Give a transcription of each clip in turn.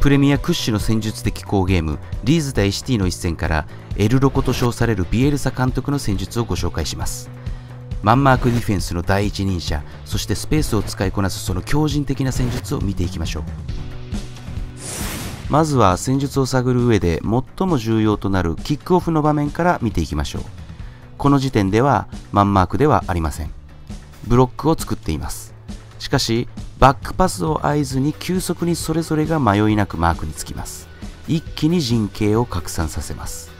プレミア屈指の戦術的好ゲームリーズ対シティの一戦からエルロコと称されるビエルサ監督の戦術をご紹介します。マンマークディフェンスの第一人者そしてスペースを使いこなすその強靭的な戦術を見ていきましょう。まずは戦術を探る上で最も重要となるキックオフの場面から見ていきましょう。この時点ではマンマークではありません。ブロックを作っています。しかしバックパスを合図に急速にそれぞれが迷いなくマークにつきます。一気に陣形を拡散させます。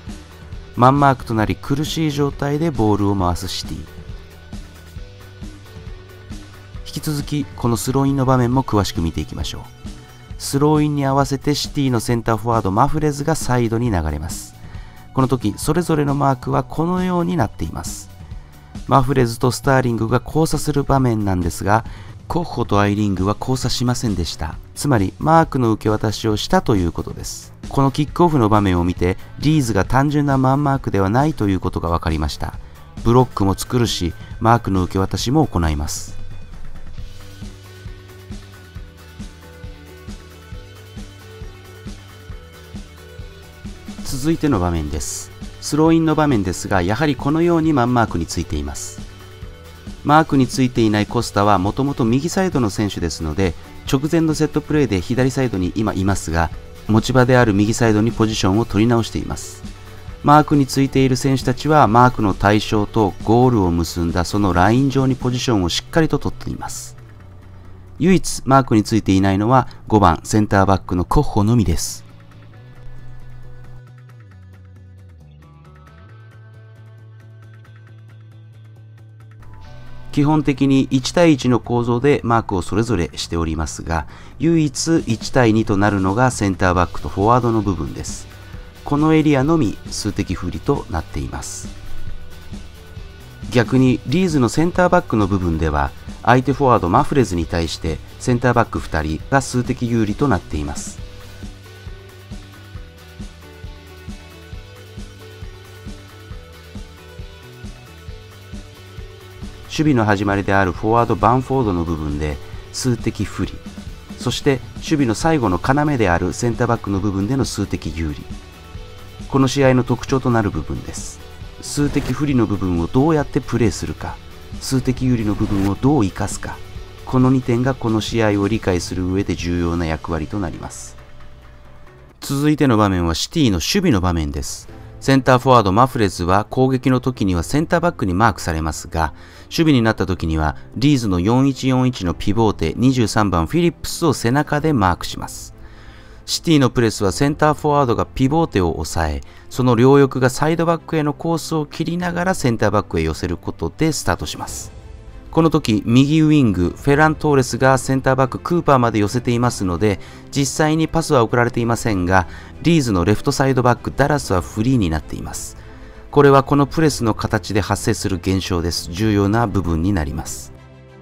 マンマークとなり苦しい状態でボールを回すシティ。引き続きこのスローインの場面も詳しく見ていきましょう。スローインに合わせてシティのセンターフォワードマフレズがサイドに流れます。この時それぞれのマークはこのようになっています。マフレズとスターリングが交差する場面なんですがコッホとアイリングは交差しませんでした。つまりマークの受け渡しをしたということです。このキックオフの場面を見てリーズが単純なマンマークではないということが分かりました。ブロックも作るしマークの受け渡しも行います。続いての場面です。スローインの場面ですがやはりこのようにマンマークについています。マークについていないコスタはもともと右サイドの選手ですので直前のセットプレーで左サイドに今いますが持ち場である右サイドにポジションを取り直しています。マークについている選手たちはマークの対象とゴールを結んだそのライン上にポジションをしっかりと取っています。唯一マークについていないのは5番センターバックのコッホのみです。基本的に1対1の構造でマークをそれぞれしておりますが唯一1対2となるのがセンターバックとフォワードの部分です。このエリアのみ数的不利となっています。逆にリーズのセンターバックの部分では相手フォワードマフレズに対してセンターバック2人が数的有利となっています。守備の始まりであるフォワードバンフォードの部分で数的不利。そして守備の最後の要であるセンターバックの部分での数的有利。この試合の特徴となる部分です。数的不利の部分をどうやってプレーするか。数的有利の部分をどう生かすか。この2点がこの試合を理解する上で重要な役割となります。続いての場面はシティの守備の場面です。センターフォワードマフレズは攻撃の時にはセンターバックにマークされますが、守備になった時にはリーズの4141のピボーテ23番フィリップスを背中でマークします。シティのプレスはセンターフォワードがピボーテを抑え、その両翼がサイドバックへのコースを切りながらセンターバックへ寄せることでスタートします。この時、右ウィング、フェラントーレスがセンターバック、クーパーまで寄せていますので、実際にパスは送られていませんが、リーズのレフトサイドバック、ダラスはフリーになっています。これはこのプレスの形で発生する現象です。重要な部分になります。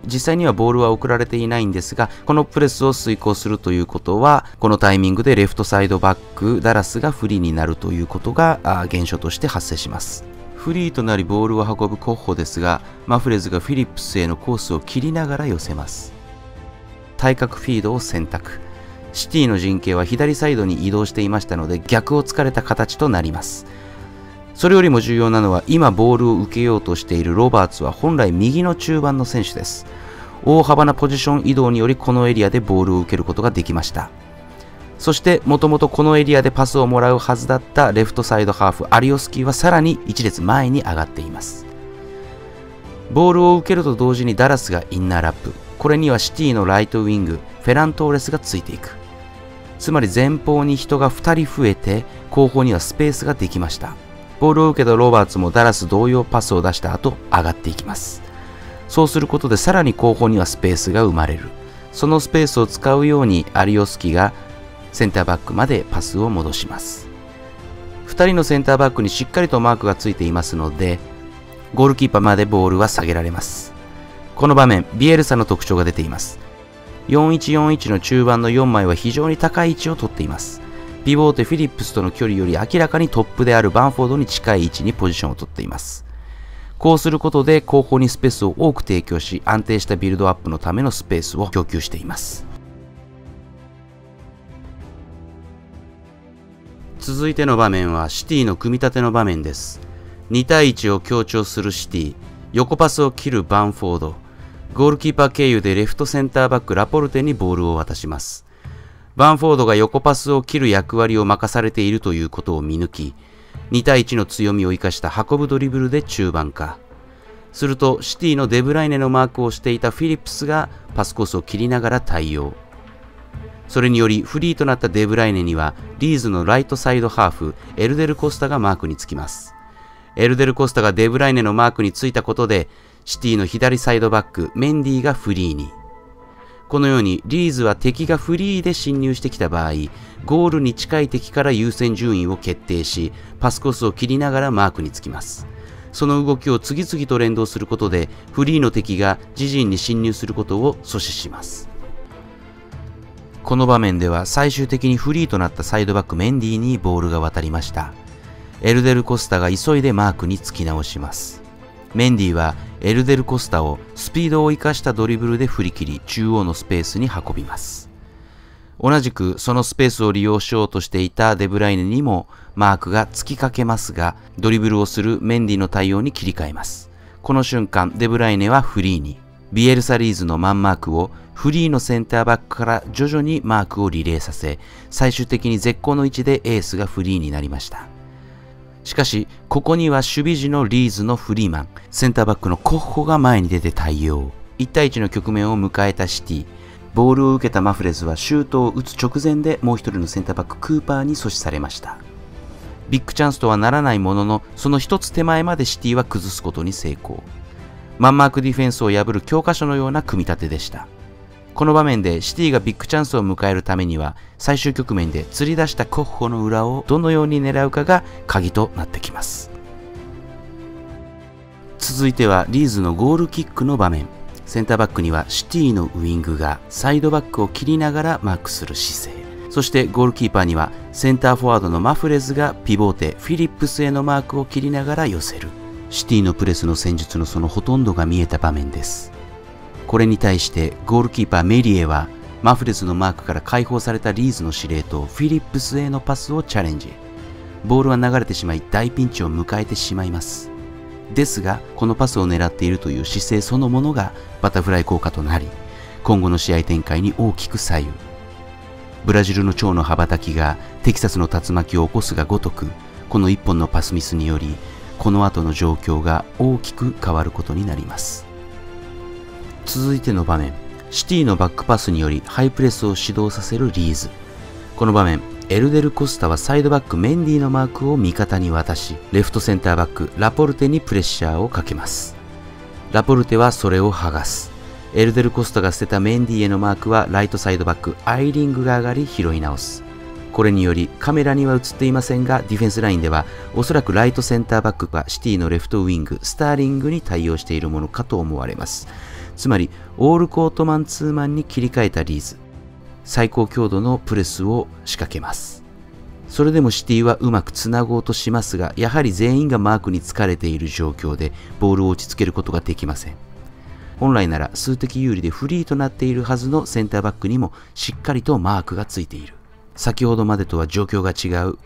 実際にはボールは送られていないんですが、このプレスを遂行するということは、このタイミングでレフトサイドバック、ダラスがフリーになるということが現象として発生します。フリーとなりボールを運ぶコッホですが、マフレズがフィリップスへのコースを切りながら寄せます。対角フィードを選択。シティの陣形は左サイドに移動していましたので逆を突かれた形となります。それよりも重要なのは今ボールを受けようとしているロバーツは本来右の中盤の選手です。大幅なポジション移動によりこのエリアでボールを受けることができました。そしてもともとこのエリアでパスをもらうはずだったレフトサイドハーフアリオスキーはさらに1列前に上がっています。ボールを受けると同時にダラスがインナーラップ。これにはシティのライトウィングフェラントーレスがついていく。つまり前方に人が2人増えて後方にはスペースができました。ボールを受けたロバーツもダラス同様パスを出した後上がっていきます。そうすることでさらに後方にはスペースが生まれる。そのスペースを使うようにアリオスキがセンターバックまでパスを戻します。2人のセンターバックにしっかりとマークがついていますので、ゴールキーパーまでボールは下げられます。この場面、ビエルサの特徴が出ています。4141の中盤の4枚は非常に高い位置を取っています。ピボーテ・フィリップスとの距離より明らかにトップであるバンフォードに近い位置にポジションを取っています。こうすることで後方にスペースを多く提供し安定したビルドアップのためのスペースを供給しています。続いての場面はシティの組み立ての場面です。2対1を強調するシティ、横パスを切るバンフォード、ゴールキーパー経由でレフトセンターバックラポルテにボールを渡します。バンフォードが横パスを切る役割を任されているということを見抜き、2対1の強みを生かした運ぶドリブルで中盤化。すると、シティのデブライネのマークをしていたフィリップスがパスコースを切りながら対応。それによりフリーとなったデブライネにはリーズのライトサイドハーフエルデル・コスタがマークにつきます。エルデル・コスタがデブライネのマークについたことでシティの左サイドバックメンディがフリーに。このようにリーズは敵がフリーで侵入してきた場合、ゴールに近い敵から優先順位を決定し、パスコースを切りながらマークにつきます。その動きを次々と連動することで、フリーの敵が自陣に侵入することを阻止します。この場面では最終的にフリーとなったサイドバックメンディーにボールが渡りました。エルデル・コスタが急いでマークにつき直します。メンディーはエルデル・コスタをスピードを生かしたドリブルで振り切り中央のスペースに運びます。同じくそのスペースを利用しようとしていたデブライネにもマークが突きかけますが、ドリブルをするメンディの対応に切り替えます。この瞬間、デブライネはフリーに。ビエルサリーズのマンマークをフリーのセンターバックから徐々にマークをリレーさせ、最終的に絶好の位置でエースがフリーになりました。しかし、ここには守備時のリーズのフリーマン、センターバックのコッホが前に出て対応。1対1の局面を迎えたシティ。ボールを受けたマフレズはシュートを打つ直前でもう一人のセンターバッククーパーに阻止されました。ビッグチャンスとはならないものの、その一つ手前までシティは崩すことに成功。マンマークディフェンスを破る教科書のような組み立てでした。この場面でシティがビッグチャンスを迎えるためには、最終局面で釣り出したコッホの裏をどのように狙うかが鍵となってきます。続いてはリーズのゴールキックの場面。センターバックにはシティのウイングがサイドバックを切りながらマークする姿勢。そしてゴールキーパーにはセンターフォワードのマフレズがピボーテ、フィリップスへのマークを切りながら寄せる。シティのプレスの戦術のそのほとんどが見えた場面です。これに対してゴールキーパーメリエはマフレズのマークから解放されたリーズの司令塔フィリップスへのパスをチャレンジ。ボールは流れてしまい大ピンチを迎えてしまいます。ですが、このパスを狙っているという姿勢そのものがバタフライ効果となり、今後の試合展開に大きく左右。ブラジルの蝶の羽ばたきがテキサスの竜巻を起こすがごとく、この一本のパスミスにより、この後の状況が大きく変わることになります。続いての場面、シティのバックパスによりハイプレスを始動させるリーズ。この場面、エルデル・コスタはサイドバックメンディのマークを味方に渡し、レフトセンターバックラポルテにプレッシャーをかけます。ラポルテはそれを剥がす。エルデル・コスタが捨てたメンディへのマークはライトサイドバックアイリングが上がり拾い直す。これによりカメラには映っていませんがディフェンスラインではおそらくライトセンターバックがシティのレフトウィングスターリングに対応しているものかと思われます。つまりオールコートマンツーマンに切り替えたリーズ。最高強度のプレスを仕掛けます。それでもシティはうまくつなごうとしますが、やはり全員がマークに疲れている状況で、ボールを落ち着けることができません。本来なら数的有利でフリーとなっているはずのセンターバックにもしっかりとマークがついている。先ほどまでとは状況が違う。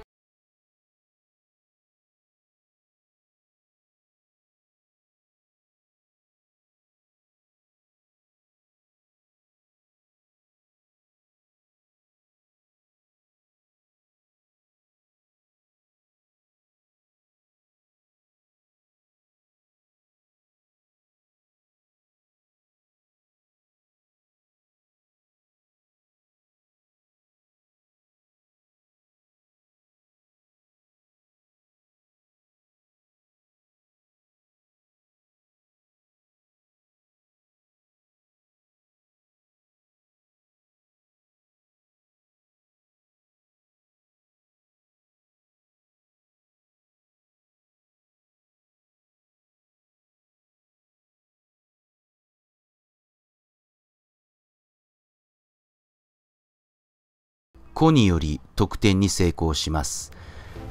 個により得点に成功します。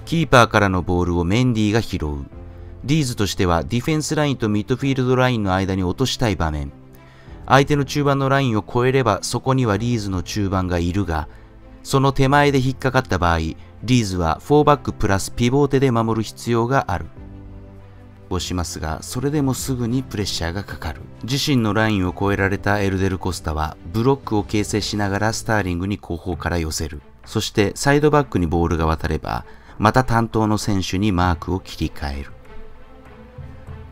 キーパーからのボールをメンディーが拾う。リーズとしてはディフェンスラインとミッドフィールドラインの間に落としたい場面。相手の中盤のラインを越えればそこにはリーズの中盤がいるが、その手前で引っかかった場合、リーズは4バックプラスピボーテで守る必要がある。をしますが、それでもすぐにプレッシャーがかかる。自身のラインを越えられたエルデル・コスタは、ブロックを形成しながらスターリングに後方から寄せる。そしてサイドバックにボールが渡れば、また担当の選手にマークを切り替える。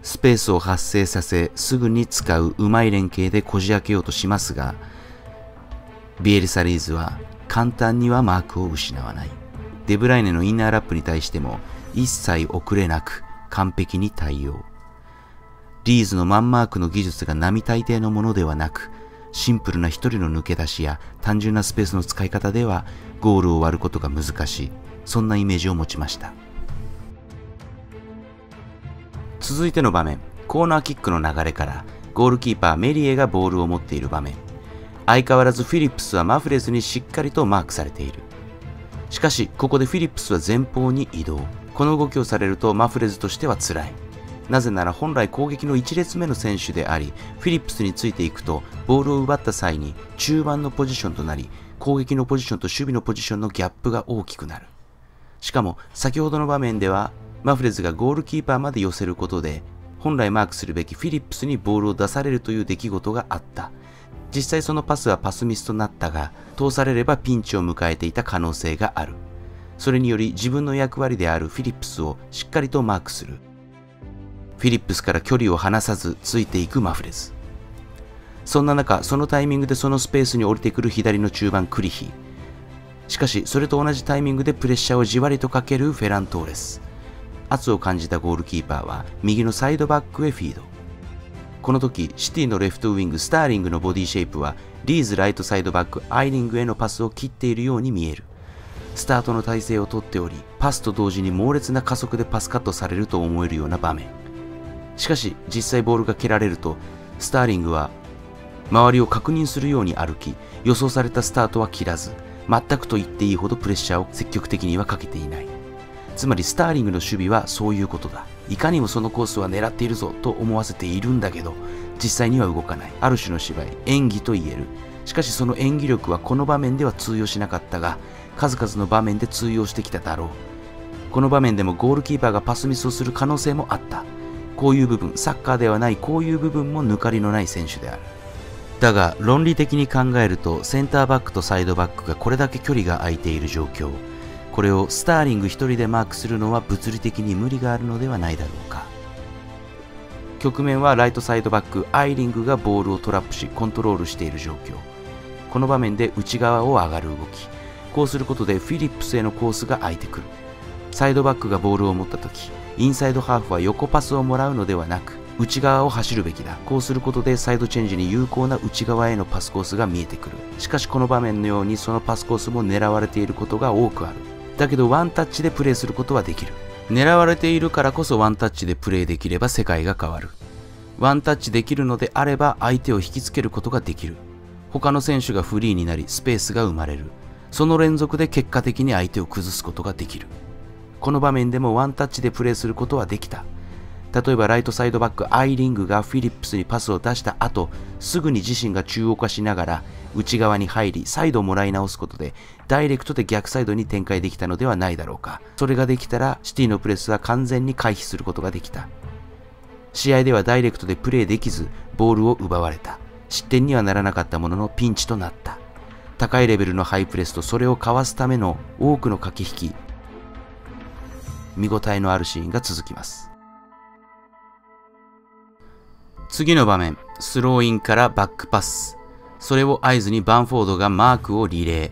スペースを発生させ、すぐに使ううまい連携でこじ開けようとしますが、ビエルサリーズは簡単にはマークを失わない。デブライネのインナーラップに対しても一切遅れなく完璧に対応。リーズのマンマークの技術が並大抵のものではなく、シンプルな一人の抜け出しや単純なスペースの使い方ではゴールを割ることが難しい。そんなイメージを持ちました。続いての場面、コーナーキックの流れからゴールキーパーメリエがボールを持っている場面。相変わらずフィリップスはマフレズにしっかりとマークされている。しかし、ここでフィリップスは前方に移動。この動きをされるとマフレズとしては辛い。なぜなら本来攻撃の1列目の選手であり、フィリップスについていくと、ボールを奪った際に中盤のポジションとなり、攻撃のポジションと守備のポジションのギャップが大きくなる。しかも、先ほどの場面では、マフレズがゴールキーパーまで寄せることで、本来マークするべきフィリップスにボールを出されるという出来事があった。実際そのパスはパスミスとなったが、通されればピンチを迎えていた可能性がある。それにより自分の役割であるフィリップスをしっかりとマークする。フィリップスから距離を離さずついていくマフレズ。そんな中、そのタイミングでそのスペースに降りてくる左の中盤クリヒ。しかし、それと同じタイミングでプレッシャーをじわりとかけるフェラントーレス。圧を感じたゴールキーパーは右のサイドバックへフィード。この時、シティのレフトウィングスターリングのボディシェイプはリーズライトサイドバックアイリングへのパスを切っているように見える。スタートの体勢をとっており、パスと同時に猛烈な加速でパスカットされると思えるような場面。しかし、実際ボールが蹴られると、スターリングは周りを確認するように歩き、予想されたスタートは切らず、全くと言っていいほどプレッシャーを積極的にはかけていない。つまりスターリングの守備はそういうことだ。いかにもそのコースは狙っているぞと思わせているんだけど、実際には動かない。ある種の芝居、演技と言える。しかしその演技力はこの場面では通用しなかったが、数々の場面で通用してきただろう。この場面でもゴールキーパーがパスミスをする可能性もあった。こういう部分、サッカーではないこういう部分も抜かりのない選手である。だが論理的に考えるとセンターバックとサイドバックがこれだけ距離が空いている状況これをスターリング1人でマークするのは物理的に無理があるのではないだろうか局面はライトサイドバックアイリングがボールをトラップしコントロールしている状況この場面で内側を上がる動きこうすることでフィリップスへのコースが空いてくる。サイドバックがボールを持った時、インサイドハーフは横パスをもらうのではなく、内側を走るべきだ。こうすることでサイドチェンジに有効な内側へのパスコースが見えてくる。しかしこの場面のようにそのパスコースも狙われていることが多くある。だけどワンタッチでプレーすることはできる。狙われているからこそワンタッチでプレーできれば世界が変わる。ワンタッチできるのであれば相手を引きつけることができる。他の選手がフリーになりスペースが生まれる。その連続で結果的に相手を崩すことができる。この場面でもワンタッチでプレーすることはできた。例えばライトサイドバックアイリングがフィリップスにパスを出した後、すぐに自身が中央化しながら内側に入り、再度もらい直すことで、ダイレクトで逆サイドに展開できたのではないだろうか。それができたら、シティのプレスは完全に回避することができた。試合ではダイレクトでプレーできず、ボールを奪われた。失点にはならなかったもののピンチとなった。高いレベルのハイプレスとそれをかわすための多くの駆け引き、見応えのあるシーンが続きます。次の場面、スローインからバックパス。それを合図にバンフォードがマークをリレー。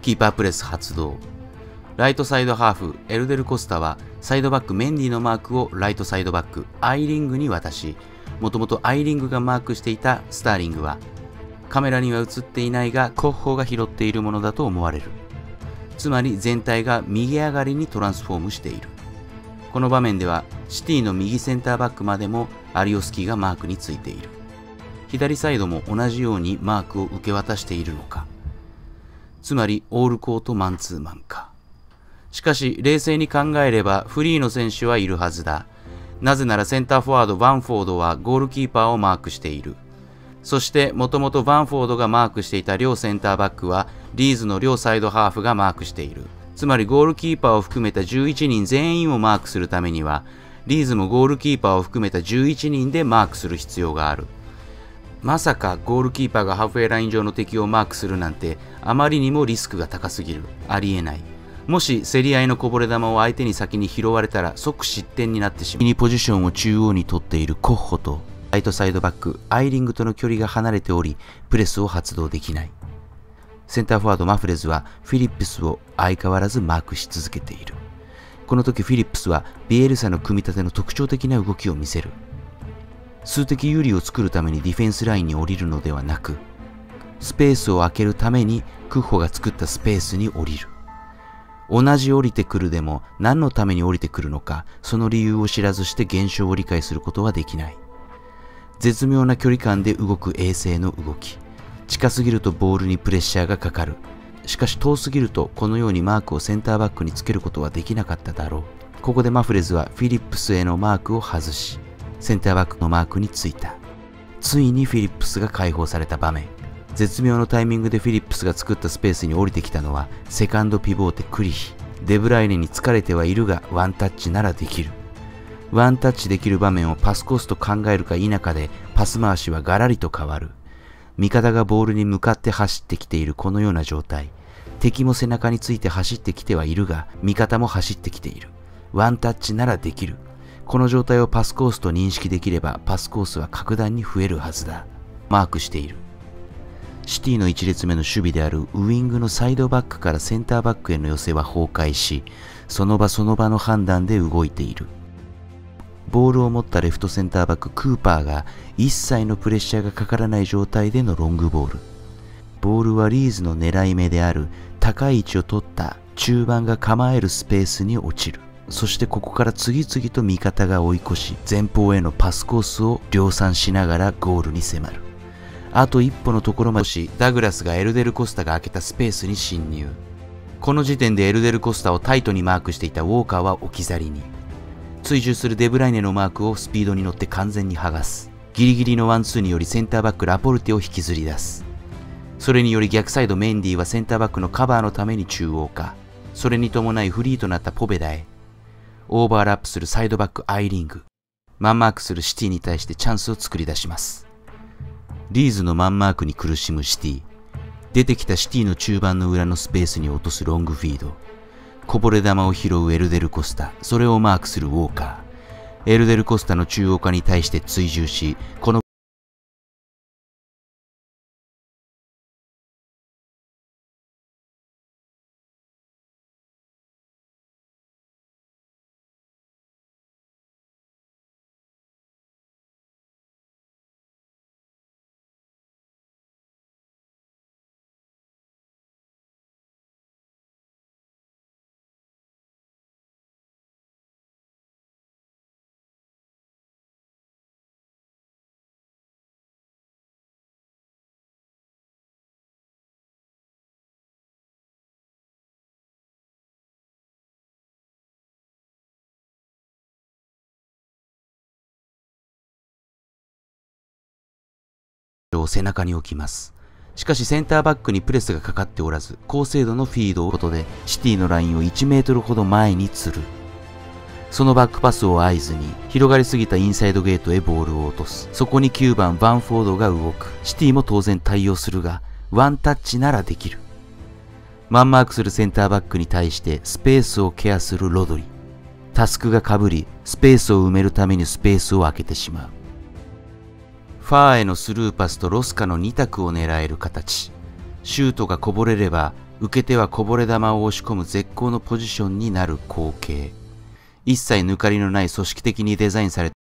キーパープレス発動。ライトサイドハーフ、エルデル・コスタは、サイドバックメンディのマークをライトサイドバック、アイリングに渡し、もともとアイリングがマークしていたスターリングは、カメラには映っていないが、コッホが拾っているものだと思われる。つまり全体が右上がりにトランスフォームしている。この場面では、シティの右センターバックまでもアリオスキーがマークについている。左サイドも同じようにマークを受け渡しているのか。つまり、オールコートマンツーマンか。しかし、冷静に考えれば、フリーの選手はいるはずだ。なぜならセンターフォワード、バンフォードはゴールキーパーをマークしている。そして、もともとバンフォードがマークしていた両センターバックは、リーズの両サイドハーフがマークしている。つまりゴールキーパーを含めた11人全員をマークするためには、リーズもゴールキーパーを含めた11人でマークする必要がある。まさかゴールキーパーがハーフウェイライン上の敵をマークするなんてあまりにもリスクが高すぎる。ありえない。もし競り合いのこぼれ球を相手に先に拾われたら即失点になってしまう。にポジションを中央に取っているコッホとイトサイドバック、アイリングとの距離が離れており、プレスを発動できない。センターフォワードマフレズはフィリップスを相変わらずマークし続けている。この時フィリップスはビエルサの組み立ての特徴的な動きを見せる。数的有利を作るためにディフェンスラインに降りるのではなく、スペースを空けるためにクッホが作ったスペースに降りる。同じ降りてくるでも何のために降りてくるのか、その理由を知らずして現象を理解することはできない。絶妙な距離感で動く衛星の動き。近すぎるとボールにプレッシャーがかかる。しかし遠すぎるとこのようにマークをセンターバックにつけることはできなかっただろう。ここでマフレズはフィリップスへのマークを外し、センターバックのマークについた。ついにフィリップスが解放された場面。絶妙のタイミングでフィリップスが作ったスペースに降りてきたのはセカンドピボーテクリヒ。デブライネに疲れてはいるがワンタッチならできる。ワンタッチできる場面をパスコースと考えるか否かでパス回しはガラリと変わる。味方がボールに向かって走ってきているこのような状態。敵も背中について走ってきてはいるが、味方も走ってきている。ワンタッチならできる。この状態をパスコースと認識できれば、パスコースは格段に増えるはずだ。マークしている。シティの1列目の守備であるウイングのサイドバックからセンターバックへの寄せは崩壊し、その場その場の判断で動いている。ボールを持ったレフトセンターバッククーパーが一切のプレッシャーがかからない状態でのロングボール。ボールはリーズの狙い目である高い位置を取った中盤が構えるスペースに落ちる。そしてここから次々と味方が追い越し、前方へのパスコースを量産しながらゴールに迫る。あと一歩のところまでし、ダグラスがエルデル・コスタが空けたスペースに侵入。この時点でエルデル・コスタをタイトにマークしていたウォーカーは置き去りに。追従するデブライネのマークをスピードに乗って完全に剥がす。ギリギリのワンツーによりセンターバックラポルテを引きずり出す。それにより逆サイドメンディはセンターバックのカバーのために中央化。それに伴いフリーとなったポベダへ。オーバーラップするサイドバックアイリング。マンマークするシティに対してチャンスを作り出します。リーズのマンマークに苦しむシティ。出てきたシティの中盤の裏のスペースに落とすロングフィード。こぼれ球を拾うエルデル・コスタ。それをマークするウォーカー。エルデル・コスタの中央化に対して追従し、このを背中に置きます。しかしセンターバックにプレスがかかっておらず、高精度のフィードをことでシティのラインを1メートルほど前に釣る。そのバックパスを合図に、広がりすぎたインサイドゲートへボールを落とす。そこに9番バンフォードが動く。シティも当然対応するが、ワンタッチならできる。マンマークするセンターバックに対してスペースをケアするロドリ。タスクが被り、スペースを埋めるためにスペースを空けてしまう。ファーへのスルーパスとロスカの2択を狙える形。シュートがこぼれれば、受け手はこぼれ球を押し込む絶好のポジションになる光景。一切抜かりのない組織的にデザインされた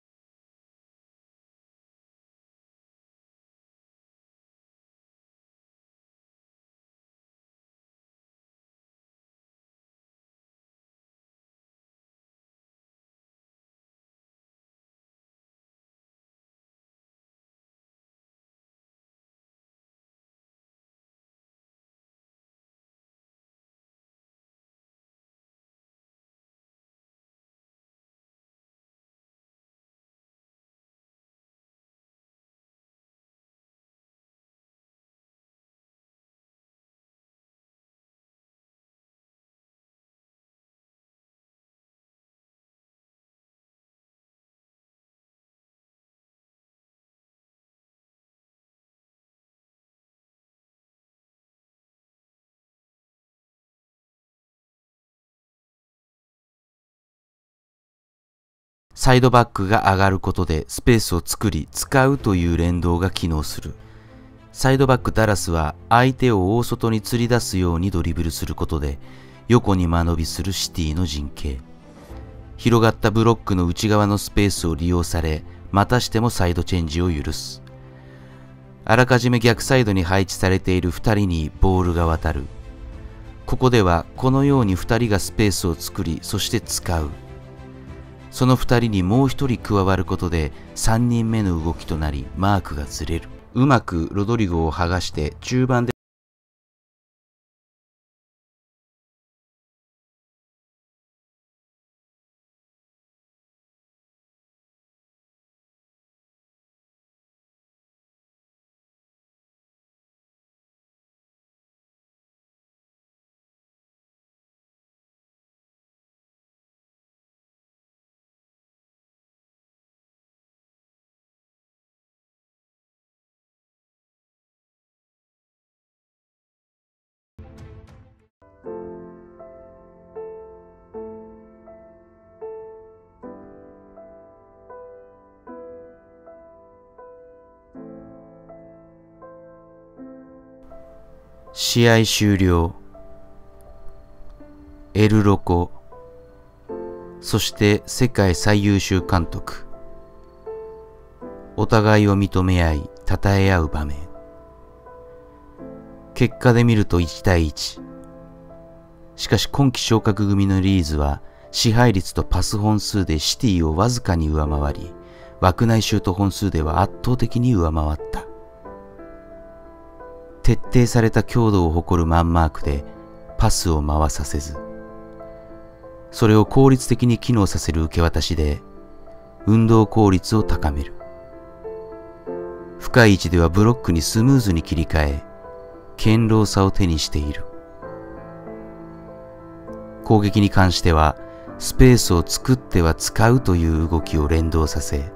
サイドバックが上がることでスペースを作り使うという連動が機能する。サイドバックダラスは相手を大外に釣り出すようにドリブルすることで横に間延びするシティの陣形。広がったブロックの内側のスペースを利用され、またしてもサイドチェンジを許す。あらかじめ逆サイドに配置されている2人にボールが渡る。ここではこのように2人がスペースを作り、そして使う。その2人にもう1人加わることで3人目の動きとなりマークがずれる。うまくロドリゴを剥がして中盤で試合終了。エルロコ。そして世界最優秀監督。お互いを認め合い、称え合う場面。結果で見ると1対1。しかし今季昇格組のリーズは支配率とパス本数でシティをわずかに上回り、枠内シュート本数では圧倒的に上回った。徹底された強度を誇るマンマークでパスを回させず、それを効率的に機能させる受け渡しで運動効率を高める。深い位置ではブロックにスムーズに切り替え、堅牢さを手にしている。攻撃に関しては、スペースを作っては使うという動きを連動させ、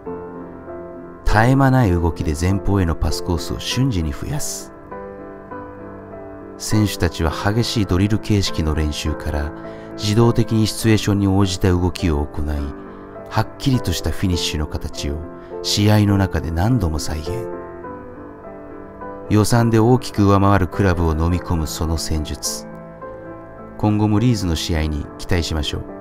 絶え間ない動きで前方へのパスコースを瞬時に増やす。選手たちは激しいドリル形式の練習から自動的にシチュエーションに応じた動きを行い、はっきりとしたフィニッシュの形を試合の中で何度も再現。予算で大きく上回るクラブを飲み込むその戦術。今後もリーズの試合に期待しましょう。